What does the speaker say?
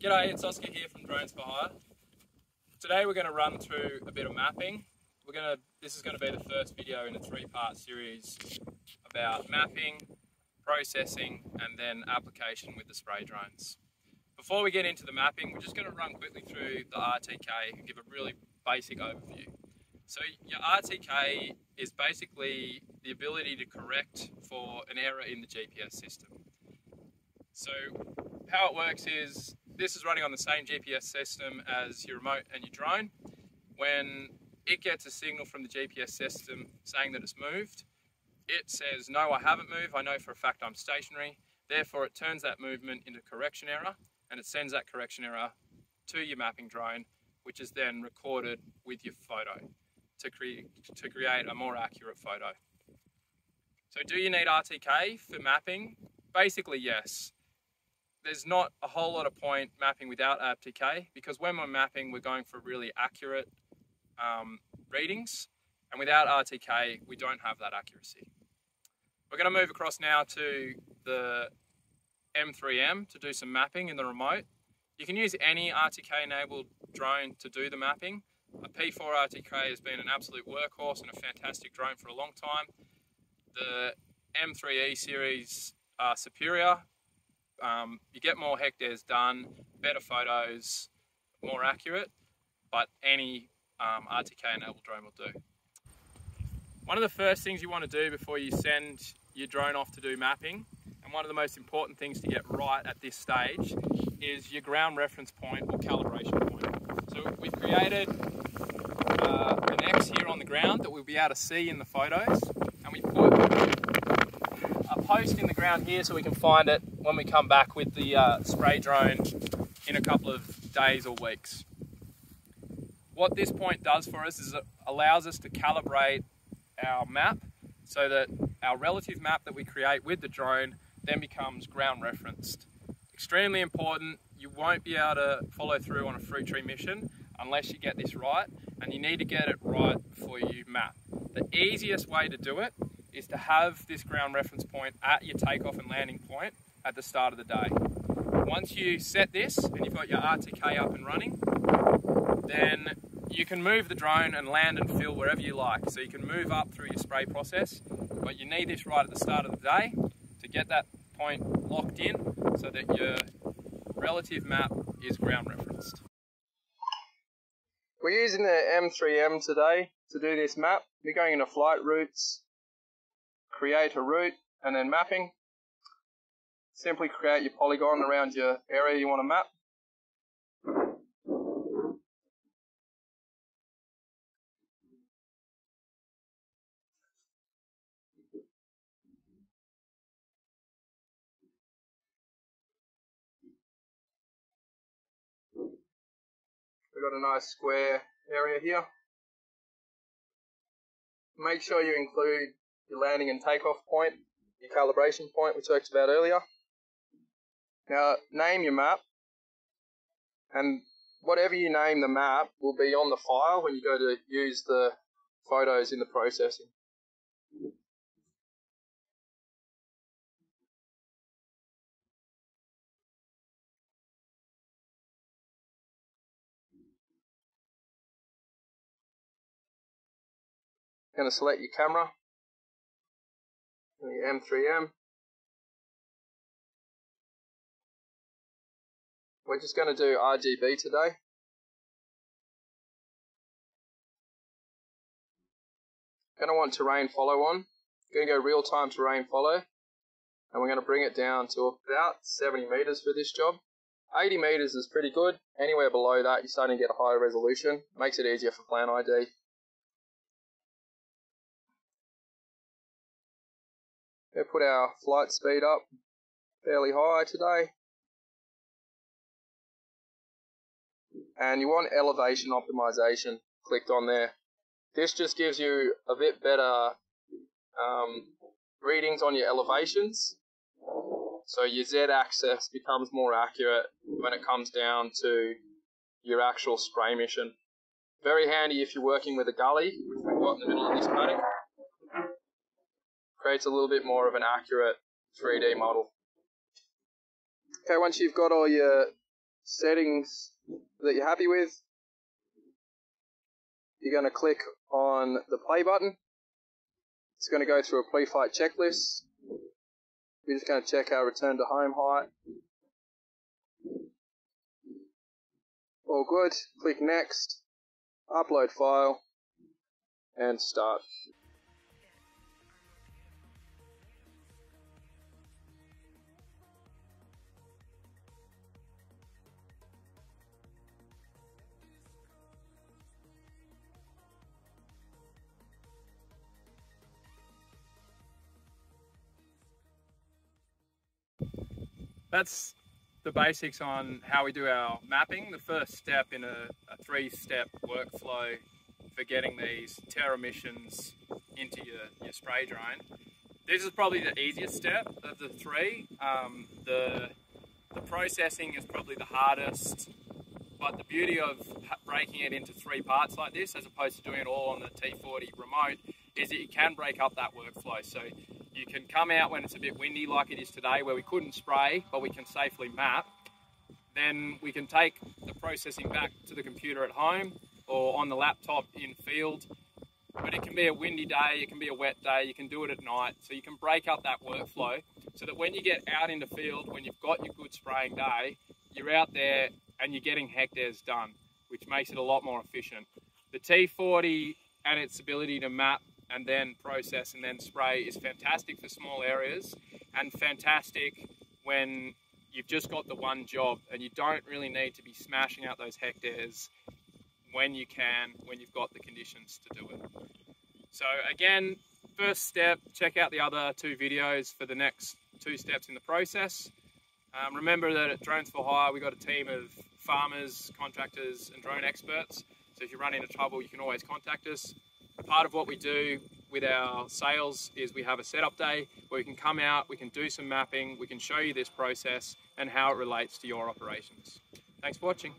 G'day, it's Oscar here from Drones for Hire. Today we're going to run through a bit of mapping. We're going to, this is going to be the first video in a three-part series about mapping, processing, and then application with the spray drones. Before we get into the mapping, we're just going to run quickly through the RTK and give a really basic overview. So your RTK is basically the ability to correct for an error in the GPS system. So how it works is this is running on the same GPS system as your remote and your drone. When it gets a signal from the GPS system saying that it's moved, it says, no, I haven't moved. I know for a fact I'm stationary. Therefore, it turns that movement into correction error and it sends that correction error to your mapping drone, which is then recorded with your photo to, cre to create a more accurate photo. So do you need RTK for mapping? Basically, yes there's not a whole lot of point mapping without RTK because when we're mapping, we're going for really accurate um, readings. And without RTK, we don't have that accuracy. We're going to move across now to the M3M to do some mapping in the remote. You can use any RTK enabled drone to do the mapping. A P4 RTK has been an absolute workhorse and a fantastic drone for a long time. The M3E series are superior um, you get more hectares done, better photos, more accurate, but any um, RTK enabled drone will do. One of the first things you want to do before you send your drone off to do mapping, and one of the most important things to get right at this stage, is your ground reference point or calibration point. So we've created uh, an X here on the ground that we'll be able to see in the photos, and we put a post in the ground here so we can find it when we come back with the uh, spray drone in a couple of days or weeks. What this point does for us is it allows us to calibrate our map so that our relative map that we create with the drone then becomes ground referenced. Extremely important, you won't be able to follow through on a fruit tree mission unless you get this right and you need to get it right before you map. The easiest way to do it is to have this ground reference point at your takeoff and landing point at the start of the day. Once you set this and you've got your RTK up and running, then you can move the drone and land and fill wherever you like. So you can move up through your spray process, but you need this right at the start of the day to get that point locked in so that your relative map is ground referenced. We're using the M3M today to do this map. We're going into flight routes, create a route, and then mapping. Simply create your polygon around your area you want to map. We've got a nice square area here. Make sure you include your landing and takeoff point, your calibration point we talked about earlier. Now, name your map, and whatever you name the map will be on the file when you go to use the photos in the processing. Going to select your camera, the M3M. We're just going to do RGB today. Going to want terrain follow on. Going to go real time terrain follow. And we're going to bring it down to about 70 meters for this job. 80 meters is pretty good. Anywhere below that, you're starting to get a higher resolution. Makes it easier for plan ID. We put our flight speed up fairly high today. And you want elevation optimization clicked on there. This just gives you a bit better um, readings on your elevations. So your z-axis becomes more accurate when it comes down to your actual spray mission. Very handy if you're working with a gully, which we've got in the middle of this paddock. Creates a little bit more of an accurate 3D model. Okay, once you've got all your settings that you're happy with, you're going to click on the play button. It's going to go through a pre-flight checklist. We're just going to check our return to home height. All good. Click next, upload file, and start. That's the basics on how we do our mapping. The first step in a, a three-step workflow for getting these Terra missions into your, your spray drone. This is probably the easiest step of the three. Um, the, the processing is probably the hardest, but the beauty of breaking it into three parts like this, as opposed to doing it all on the T40 remote, is that you can break up that workflow. So you can come out when it's a bit windy like it is today where we couldn't spray but we can safely map. Then we can take the processing back to the computer at home or on the laptop in field. But it can be a windy day, it can be a wet day, you can do it at night. So you can break up that workflow so that when you get out into field, when you've got your good spraying day, you're out there and you're getting hectares done, which makes it a lot more efficient. The T40 and its ability to map and then process and then spray is fantastic for small areas and fantastic when you've just got the one job and you don't really need to be smashing out those hectares when you can, when you've got the conditions to do it. So again, first step, check out the other two videos for the next two steps in the process. Um, remember that at Drones for Hire, we've got a team of farmers, contractors, and drone experts. So if you run into trouble, you can always contact us part of what we do with our sales is we have a setup day where we can come out, we can do some mapping, we can show you this process and how it relates to your operations. Thanks for watching.